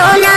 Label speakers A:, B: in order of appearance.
A: persona